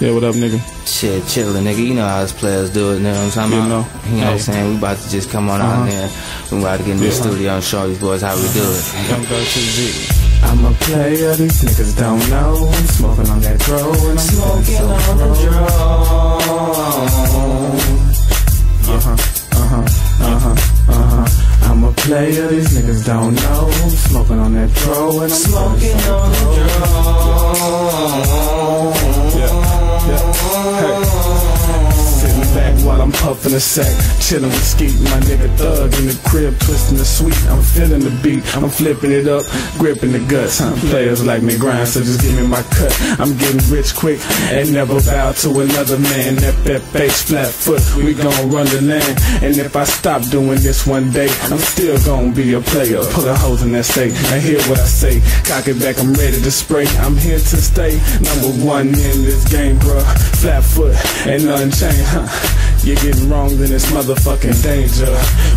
Yeah, what up, nigga? Shit, chillin', nigga. You know how us players do it, you know what I'm talking You about? know. You know what I'm saying? We about to just come on Uh-huh. out there. We about to get in the studio and show these boys how we do it. Young go to the I'm a player, these niggas don't know. I'm smoking on that dro and I'm smoking on the dro. Uh huh, uh huh, uh huh, uh huh. I'm a player, these niggas don't know. I'm smoking on that dro and I'm smoking on the Yeah, I'm puffing a sack, chilling with Skeet, my nigga Thug in the crib, twisting the sweet. I'm feeling the beat, I'm flipping it up, gripping the guts. Huh? Players like me grind, so just give me my cut. I'm getting rich quick and never bow to another man. FFH flat foot, we gon' run the land. And if I stop doing this one day, I'm still gon' be a player. Pulling holes in that state, and hear what I say. Cock it back, I'm ready to spray. I'm here to stay, number one in this game, bruh. Flat foot and unchained, huh? You're getting wrong, then it's motherfucking danger.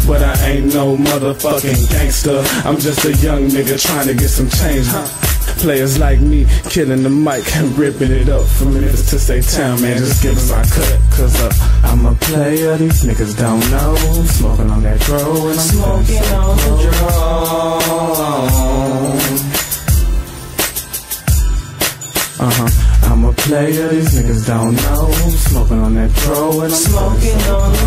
But I ain't no motherfucking gangster. I'm just a young nigga trying to get some change, huh? Players like me killing the mic and ripping it up from Memphis to State Town, man. Just give us my cut, cause uh, I'm a player. These niggas don't know. Smoking on that dro and I'm smoking on the Uh huh. I'm a player, these niggas don't know. I'm smoking on that dro and I'm smoking on the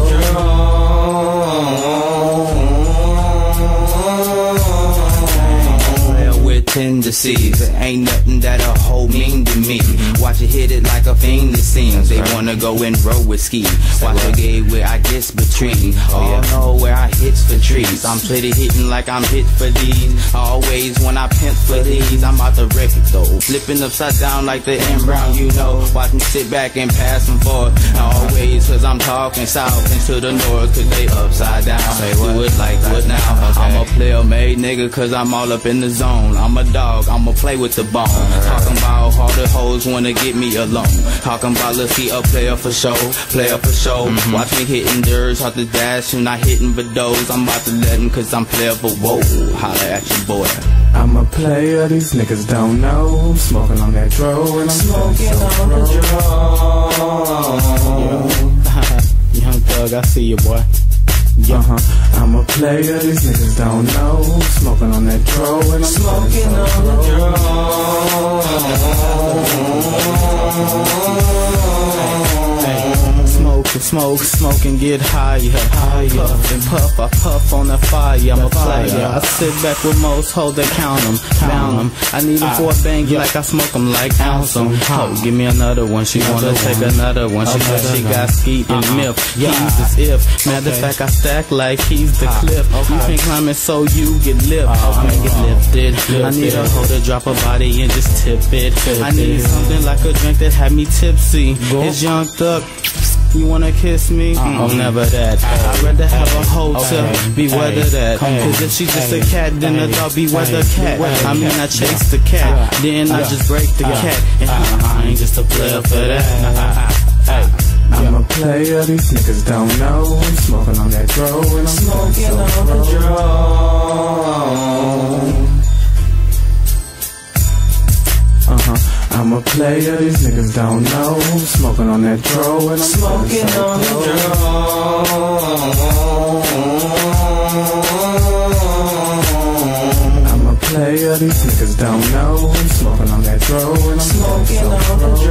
Player with tendencies. It ain't nothing that a hoe mean to me. Watch it hit it like a fiend, it seems. They wanna go and roll with ski. Watch a gay where I guess between. All know where I hits for trees. I'm pretty hitting like I'm hit for these. Always when I pimp for these, I'm out to wreck it though. Flipping upside down like the M Brown, you know. Watch me sit back and pass them forth. Always cause I'm talking south and to the north cause they upside down. Say what? Do it like what now? I'm a player made nigga cause I'm all up in the zone. I'm a dog, I'ma play with the bone. Talking about all the hoes wanna get me alone. Talking about let's see a player for show, player for show. Mm-hmm. Watch me hitting dirts off the dash and not hitting videos. I'm about to let 'em cause I'm player for whoa. Holla at your boy. I'm a player, these niggas don't know. I'm smoking on that dro and I'm smoking on the Young Thug, I see you, boy. Uh huh. I'm a player, these niggas don't know. I'm smoking on that dro and I'm smoking on the Smoke smoke, and get higher, higher. Puff and puff, I puff on the fire. I'm a player. I sit back with most hold they count them, count 'em, count 'em. I need 'em for a bank like I smoke them like ounce 'em. Oh, give me another one. She wanna take another one. She said she got skeet and myth. He's is if. Matter of fact, I stack like he's the cliff. You can climb it so you get lift. I make it lifted. I need a hoe to drop a body and just tip it. I need something like a drink that had me tipsy. It's Young Thug. You wanna kiss me? Oh, never that. I'd rather have a hotel, be weather that. Cause if she's just a cat, then the dog be weather cat. I mean, I chase the cat, then I just break the cat. And I ain't just a player for that. I'm a player, these niggas don't know. I'm smoking on that dro and I'm smoking on the Uh I'm a player, these niggas don't know. Smoking on that dro and I'm smoking on the I'm a player, these niggas don't know. Smoking on that dro and I'm smoking on the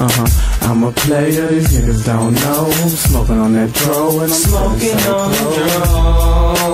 Uh huh. I'm a player, these niggas don't know. Smoking on that dro and I'm smoking on the